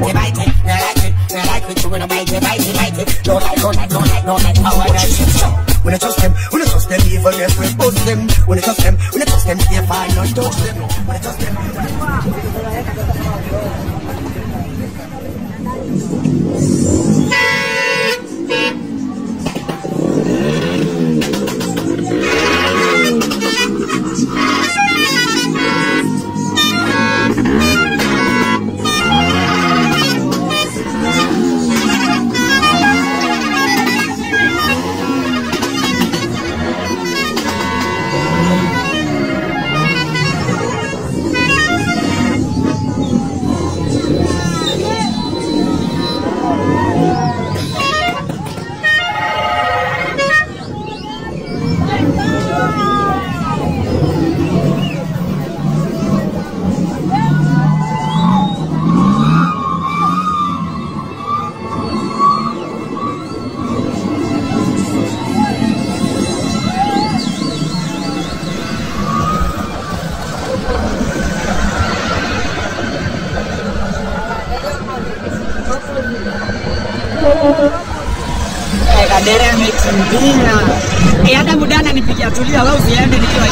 bite it, bite it. Me like it, me like it. You wanna bite it, bite it, bite it. Don't like, don't like, don't like, don't like how I like it. When I trust them, when I trust them, even if we bust them. When I trust them, when I trust them, if I not touch them. When I trust them. Eh, dereva amekimbia. Eh, Adamu dana nipigia tulia, wewe usiende nikiwa